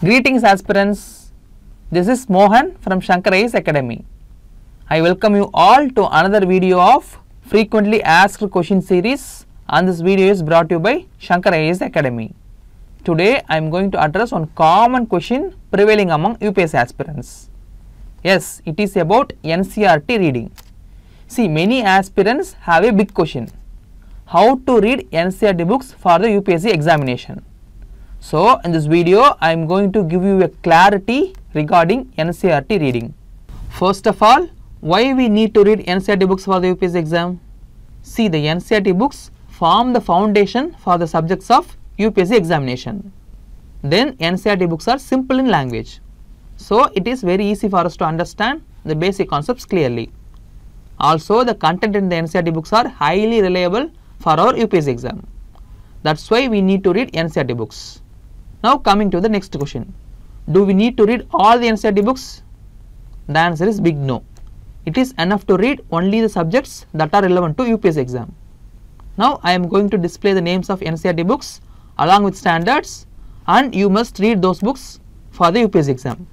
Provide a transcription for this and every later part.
Greetings aspirants, this is Mohan from Shankar IAS Academy. I welcome you all to another video of frequently asked question series and this video is brought to you by Shankar IAS Academy. Today I am going to address one common question prevailing among UPSC aspirants. Yes, it is about NCERT reading. See, many aspirants have a big question. How to read NCERT books for the UPSC examination? So, in this video, I am going to give you a clarity regarding NCERT reading. First of all, why we need to read NCERT books for the UPSC exam? See, the NCERT books form the foundation for the subjects of UPSC examination. Then NCERT books are simple in language. So, it is very easy for us to understand the basic concepts clearly. Also, the content in the NCERT books are highly reliable for our UPSC exam. That's why we need to read NCERT books. Now, coming to the next question. Do we need to read all the NCERT books? The answer is big no. It is enough to read only the subjects that are relevant to UPSC exam. Now, I am going to display the names of NCERT books along with standards and you must read those books for the UPSC exam.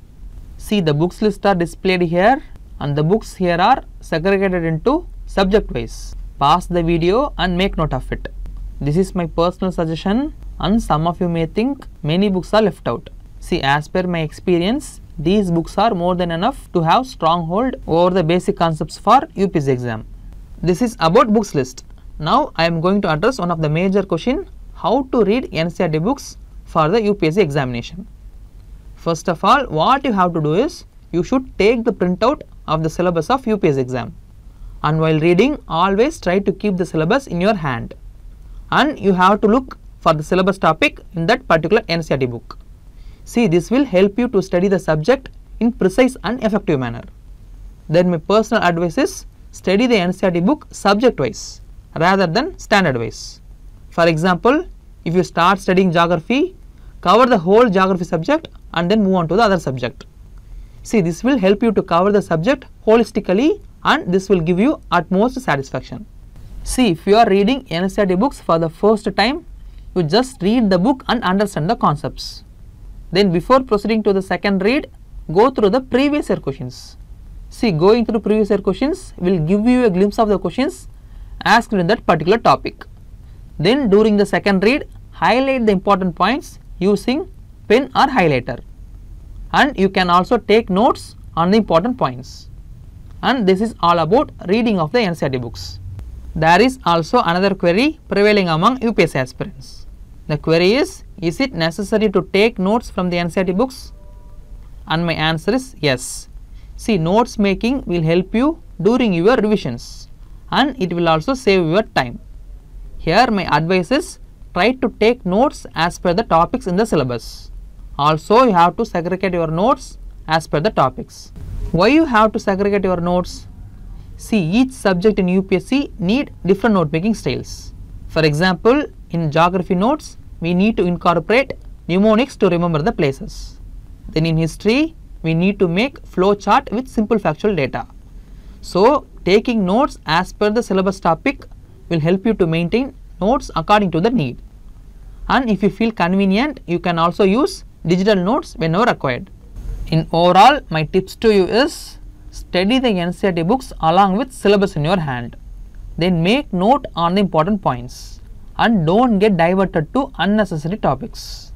See the books list are displayed here and the books here are segregated into subject wise. Pause the video and make note of it. This is my personal suggestion and some of you may think many books are left out. See as per my experience these books are more than enough to have stronghold over the basic concepts for UPSC exam. This is about books list. Now I am going to address one of the major question how to read NCERT books for the UPSC examination. First of all what you have to do is you should take the printout of the syllabus of UPSC exam and while reading always try to keep the syllabus in your hand and you have to look for the syllabus topic in that particular NCERT book. See this will help you to study the subject in precise and effective manner. Then my personal advice is study the NCERT book subject wise rather than standard wise. For example, if you start studying geography, cover the whole geography subject and then move on to the other subject. See this will help you to cover the subject holistically and this will give you utmost satisfaction. See if you are reading NCERT books for the first time, you just read the book and understand the concepts. Then before proceeding to the second read, go through the previous year questions. See going through previous year questions will give you a glimpse of the questions asked in that particular topic. Then during the second read, highlight the important points using pen or highlighter and you can also take notes on the important points and this is all about reading of the NCERT books. There is also another query prevailing among UPSC aspirants. The query is, is it necessary to take notes from the NCERT books? And my answer is yes. See notes making will help you during your revisions and it will also save your time. Here my advice is try to take notes as per the topics in the syllabus. Also you have to segregate your notes as per the topics. Why you have to segregate your notes? See each subject in UPSC need different note making styles. For example, in geography notes we need to incorporate mnemonics to remember the places. Then in history we need to make flow chart with simple factual data. So taking notes as per the syllabus topic will help you to maintain notes according to the need. And if you feel convenient, you can also use digital notes whenever required. In overall, my tips to you is study the NCERT books along with syllabus in your hand. Then make note on the important points and don't get diverted to unnecessary topics.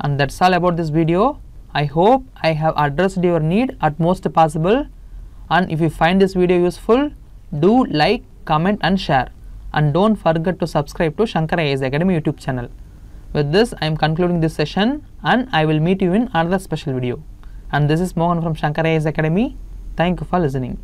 And that's all about this video. I hope I have addressed your need at most possible and if you find this video useful, do like, comment and share and don't forget to subscribe to Shankar IAS Academy YouTube channel. With this, I am concluding this session and I will meet you in another special video. And this is Mohan from Shankar IAS Academy. Thank you for listening.